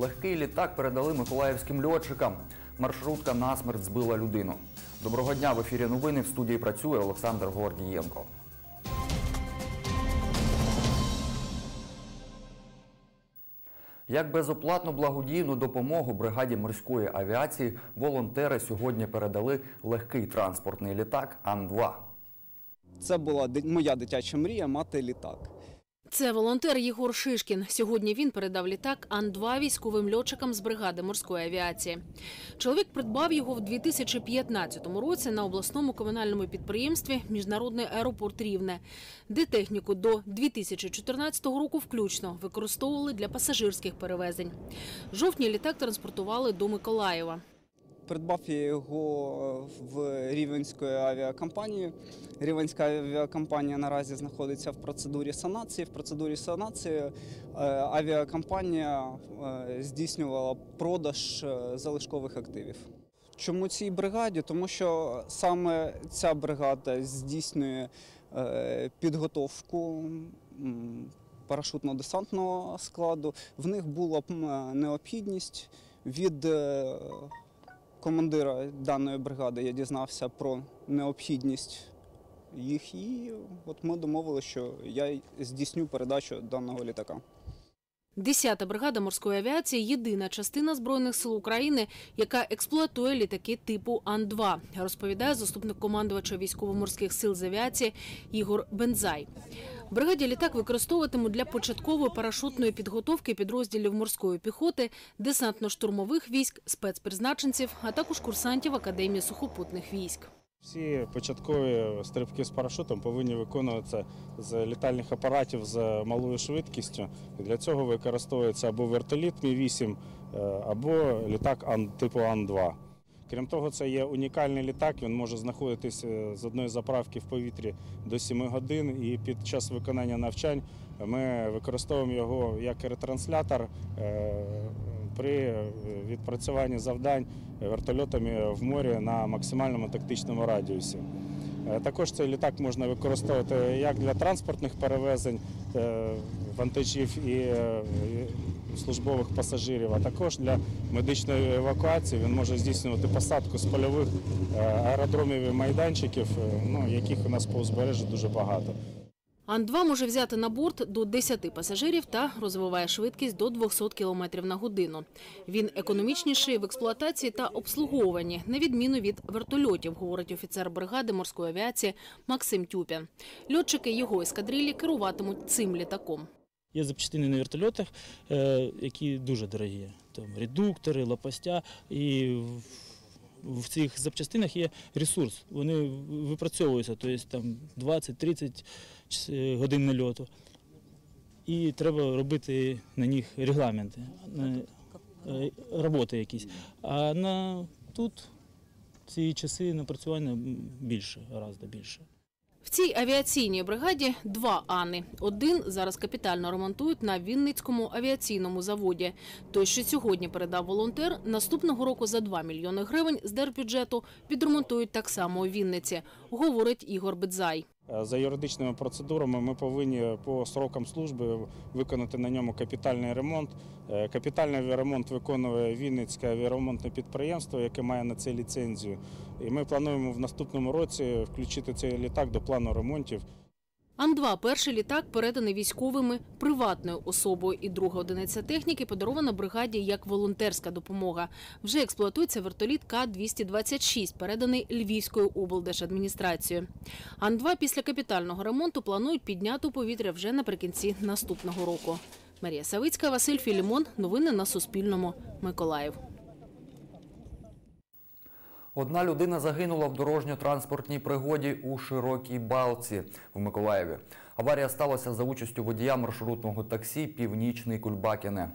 Легкий літак передали миколаївським льотчикам. Маршрутка насмерть збила людину. Доброго дня в ефірі новини в студії працює Олександр Гордієнко. Як безоплатну благодійну допомогу бригаді морської авіації волонтери сьогодні передали легкий транспортний літак Ан-2. Це була моя дитяча мрія мати літак. Це волонтер Єгор Шишкін. Сьогодні він передав літак Ан-2 військовим льотчикам з бригади морської авіації. Чоловік придбав його в 2015 році на обласному комунальному підприємстві Міжнародний аеропорт Рівне, де техніку до 2014 року включно використовували для пасажирських перевезень. Жовтні літак транспортували до Миколаєва. Придбав я його в Рівенської авіакомпанії. Рівенська авіакомпанія наразі знаходиться в процедурі санації. В процедурі санації е, авіакомпанія е, здійснювала продаж е, залишкових активів. Чому цій бригаді? Тому що саме ця бригада здійснює е, підготовку парашутно-десантного складу. В них була необхідність від е, командира даної бригади я дізнався про необхідність їх, і от ми домовилися, що я здійсню передачу даного літака. 10-та бригада морської авіації єдина частина збройних сил України, яка експлуатує літаки типу Ан-2, розповідає заступник командувача військово-морських сил з авіації Ігор Бензай. Бригаді літак використовуватимуть для початкової парашутної підготовки підрозділів морської піхоти, десантно-штурмових військ, спецпризначенців, а також курсантів Академії сухопутних військ. Всі початкові стрибки з парашутом повинні виконуватися з літальних апаратів з малою швидкістю. Для цього використовується або вертоліт Мі-8, е, або літак типу Ан-2. Крім того, це є унікальний літак. Він може знаходитись е, з одної заправки в повітрі до 7 годин. І під час виконання навчань ми використовуємо його як ретранслятор е, при відпрацюванні завдань вертольотами в морі на максимальному тактичному радіусі. Е, Також цей літак можна використовувати як для транспортних перевезень е, вантажів і е, службових пасажирів, а також для медичної евакуації. Він може здійснювати посадку з польових аеродромів і майданчиків, ну, яких у нас по узбережжю дуже багато. Ан-2 може взяти на борт до 10 пасажирів та розвиває швидкість до 200 км на годину. Він економічніший в експлуатації та обслуговуванні, на відміну від вертольотів, говорить офіцер бригади морської авіації Максим Тюпін. Льотчики його ескадрилі керуватимуть цим літаком. Є запчастини на вертольотах, е, які дуже дорогі. Там редуктори, лопастя. І в- цих запчастинах є ресурс. Вони випрацьовуються, тобто там 20-30 годин нальоту. І треба робити на них регламенти, е, роботи якісь. А на тут ці часи напрацювання більше, гораздо більше. В цій авіаційній бригаді два Ани. Один зараз капітально ремонтують на Вінницькому авіаційному заводі. Той, що сьогодні передав волонтер, наступного року за 2 мільйони гривень з держбюджету підремонтують так само у Вінниці, говорить Ігор Бедзай. Е, За юридичними процедурами ми повинні по срокам служби виконати на ньому капітальний ремонт. Е, Капітальний ремонт виконує Вінницьке авіаремонтне підприємство, яке має на це ліцензію. І ми плануємо в наступному році включити цей літак до плану ремонтів. Ан-2 – перший літак, переданий військовими приватною особою, і друга одиниця техніки подарована бригаді як волонтерська допомога. Вже експлуатується вертоліт К-226, переданий Львівською облдержадміністрацією. Ан-2 після капітального ремонту планують підняти у повітря вже наприкінці наступного року. Марія Савицька, Василь Філімон. Новини на Суспільному. Миколаїв. Одна людина загинула в дорожньо-транспортній пригоді у Широкій Балці в Миколаєві. Аварія сталася за участю водія маршрутного таксі Північний Кульбакіне.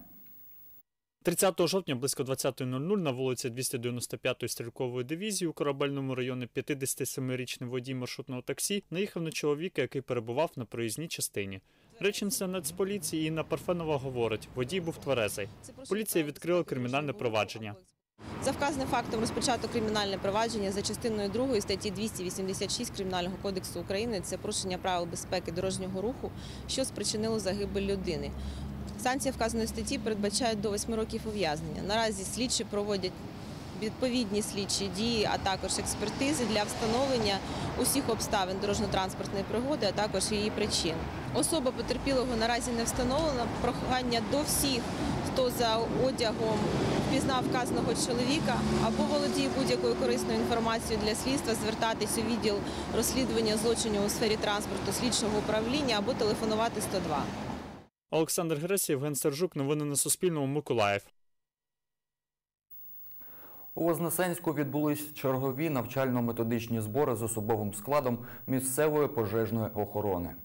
30 жовтня близько 20.00 на вулиці 295-ї стрілкової дивізії у корабельному районі 57-річний водій маршрутного таксі наїхав на чоловіка, який перебував на проїзній частині. Речниця Нацполіції Інна Парфенова говорить, водій був тверезий. Поліція відкрила кримінальне провадження. За вказаним фактом розпочато кримінальне провадження за частиною 2 статті 286 Кримінального кодексу України. Це порушення правил безпеки дорожнього руху, що спричинило загибель людини. Санкція вказаної статті передбачає до 8 років ув'язнення. Наразі слідчі проводять відповідні слідчі дії, а також експертизи для встановлення усіх обставин дорожньо-транспортної пригоди, а також її причин. Особа потерпілого наразі не встановлена. Прохання до всіх, хто за одягом впізнав вказаного чоловіка або володіє будь-якою корисною інформацією для слідства, звертатись у відділ розслідування злочинів у сфері транспорту слідчого управління або телефонувати 102. Олександр Гресі, Євген Сержук. Новини на Суспільному. Миколаїв. У Вознесенську відбулись чергові навчально-методичні збори з особовим складом місцевої пожежної охорони.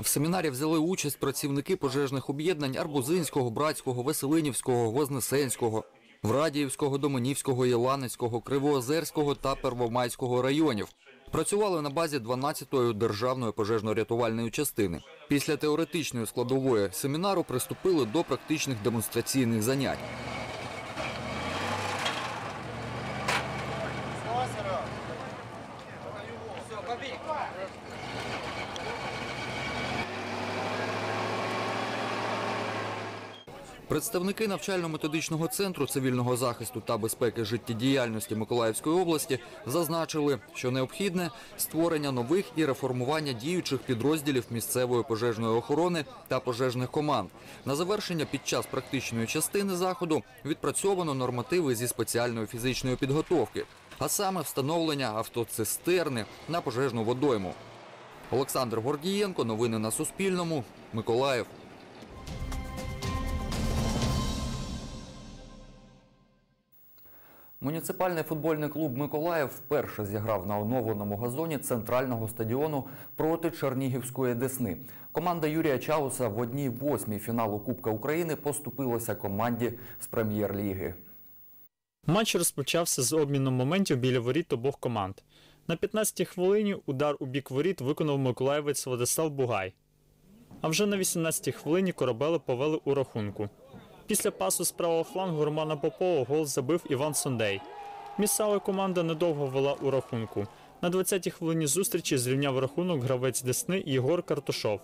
В семінарі взяли участь працівники пожежних об'єднань Арбузинського, Братського, Веселинівського, Вознесенського, Врадіївського, Доменівського, Єланецького, Кривоозерського та Первомайського районів. Працювали на базі 12-ї державної пожежно-рятувальної частини. Після теоретичної складової семінару приступили до практичних демонстраційних занять. Представники навчально-методичного центру цивільного захисту та безпеки життєдіяльності Миколаївської області зазначили, що необхідне створення нових і реформування діючих підрозділів місцевої пожежної охорони та пожежних команд. На завершення під час практичної частини заходу відпрацьовано нормативи зі спеціальної фізичної підготовки, а саме встановлення автоцистерни на пожежну водойму. Олександр Гордієнко, новини на Суспільному, Миколаїв. Муніципальний футбольний клуб Миколаїв вперше зіграв на оновленому газоні центрального стадіону проти Чернігівської Десни. Команда Юрія Чауса в одній восьмій фіналу Кубка України поступилася команді з прем'єр-ліги. Матч розпочався з обміном моментів біля воріт обох команд. На 15-й хвилині удар у бік воріт виконав миколаївець Владислав Бугай. А вже на 18-й хвилині корабели повели у рахунку. Після пасу з правого флангу Романа Попова гол забив Іван Сондей. Місцева команда недовго вела у рахунку. На 20-й хвилині зустрічі зрівняв рахунок гравець Десни Єгор Картушов.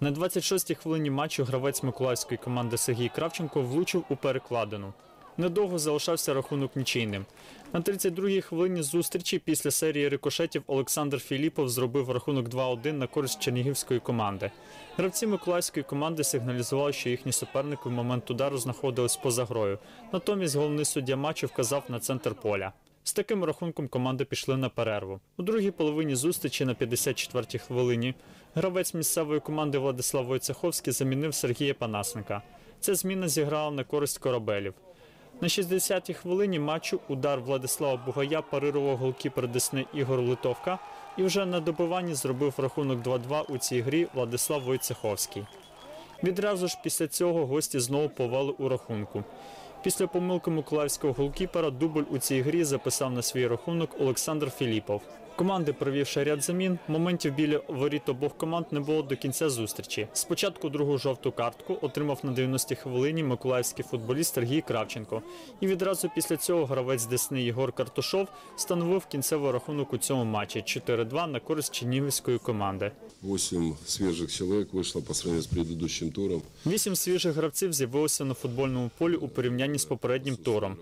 На 26-й хвилині матчу гравець миколаївської команди Сергій Кравченко влучив у перекладину. Недовго залишався рахунок нічийним. На 32-й хвилині зустрічі після серії рикошетів Олександр Філіпов зробив рахунок 2-1 на користь чернігівської команди. Гравці миколаївської команди сигналізували, що їхні суперники в момент удару знаходились поза грою. Натомість головний суддя матчу вказав на центр поля. З таким рахунком команди пішли на перерву. У другій половині зустрічі на 54-й хвилині гравець місцевої команди Владислав Войцеховський замінив Сергія Панасника. Ця зміна зіграла на користь корабелів. На 60-й хвилині матчу удар Владислава Бугая парирував голкіпер Десни Ігор Литовка і вже на добиванні зробив рахунок 2-2 у цій грі Владислав Войцеховський. Відразу ж після цього гості знову повели у рахунку. Після помилки миколаївського голкіпера дубль у цій грі записав на свій рахунок Олександр Філіпов. Команди, провівши ряд замін, моментів біля воріт обох команд не було до кінця зустрічі. Спочатку другу жовту картку отримав на 90-й хвилині миколаївський футболіст Сергій Кравченко. І відразу після цього гравець Десни Єгор Картушов встановив кінцевий рахунок у цьому матчі 4-2 на користь чернігівської команди. Восемь свежих человек вышло по сравнению с предыдущим туром. Вісім свіжих гравців з'явилося на футбольному полі у порівнянні з попереднім туром.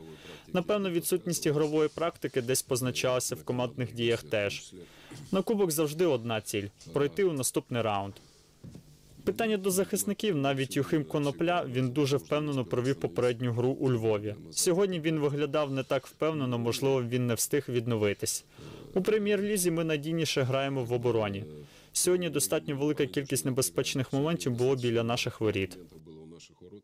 Напевно, відсутність ігрової практики десь позначалася в командних діях теж. На кубок завжди одна ціль пройти у наступний раунд. Питання до захисників, навіть Юхим Конопля, він дуже впевнено провів попередню гру у Львові. Сьогодні він виглядав не так впевнено, можливо, він не встиг відновитись. У прем'єр-лізі ми надійніше граємо в обороні. Сьогодні достатньо велика кількість небезпечних моментів було біля наших воріт. Это было у наших ворот.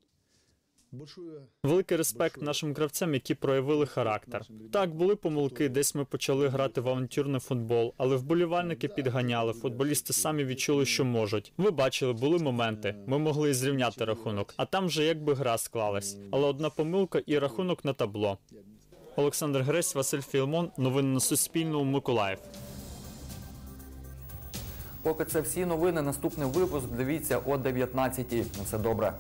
Великий респект нашим гравцям, які проявили характер. Так, були помилки, десь ми почали грати в авантюрний футбол, але вболівальники підганяли. Футболісти самі відчули, що можуть. Ви бачили, були моменти. Ми могли і зрівняти рахунок, а там вже якби гра склалась. Але одна помилка і рахунок на табло. Олександр Гресь, Василь Філмон. Новини на Суспільному. Миколаїв. Поки це всі новини. Наступний випуск дивіться о 19-й. На все добре.